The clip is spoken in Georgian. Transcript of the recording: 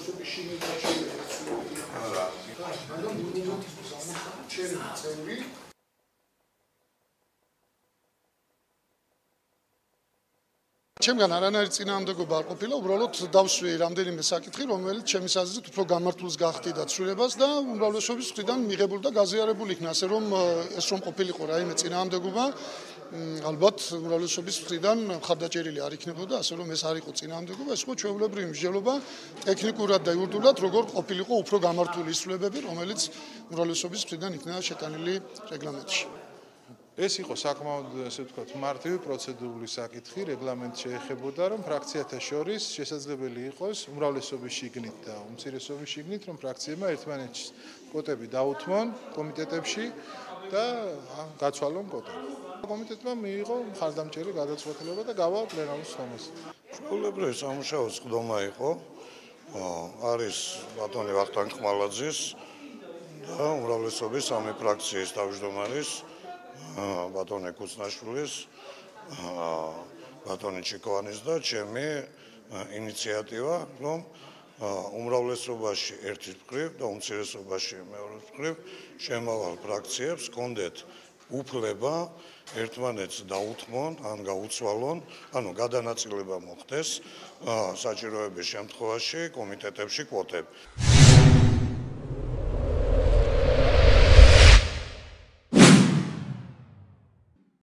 უმრავლესობის შინაგანში არა. მაგრამ მიმოდის ჩერი წევრი. ჩემგან არანაირი წინააღმდეგობა არ ყოფილა, უბრალოდ დავსვი რამდენიმე საკითხი, რომელიც ჩემის აზრით უფრო გამართულს გახდიდა ცვლილებას და უმრავლესობის მხრიდან მიღებული და გაზიარებული იქნა, ასე რომ ეს რომ ყოფილიყო რაიმე წინააღმდეგობა, ალბათ უმრავლესობის მხრიდან ხარდაჭერილი არ იქნებოდა, ასე რომ ეს არ იყო წინააღმდეგობა, ეს იყო ჩვეულებრივი მსჯელობა ტექნიკურად და იურდულად, როგორ ყოფილიყო უფრო გამართული ისვლებები, რომელიც უმრავლესობის მხრიდან იქნა შეტანილი რეგლამენტში. ეს იყო საკმაოდ ესე ვთქვათ მარტივი პროცედურული საკითხი, რეგლამენტ შეეხებოდა, რომ ფრაქციათა შორის შესაძლებელი იყოს უმრავლესობის შიგნით და უმცირესობის შიგნით, რომ ფრაქციებმა ერთმანეთს კვოტები დაუთმონ კომიტეტებში და გაცვალონ კვოტები. კომიტეტმა მიიღო მხარდამჭერი გადაწყვეტილება და გავა პლენარულ სხდომას. ჩვეულებრივი სამუშაოს სხდომა იყო. არის ბატონი ვახტანგ ხმალაძის და უმრავლესობის სამი ფრაქციის თავმჯდომარის ბატონე კუცნაშვილის ბატონი ჩიკოვანის და ჩემი ინიციატივა რომ უმრავლესობაში ერთი მხრივ და უმცირესობაში მეორე მხრივ შემავალ ფრაქციებს კონდეთ უფლება ერთმანეთს დაუთმონ ან გაუცვალონ, ანუ გადანაწილება მოხდეს საჭიროების შემთხვევაში კომიტეტებში კვოტები.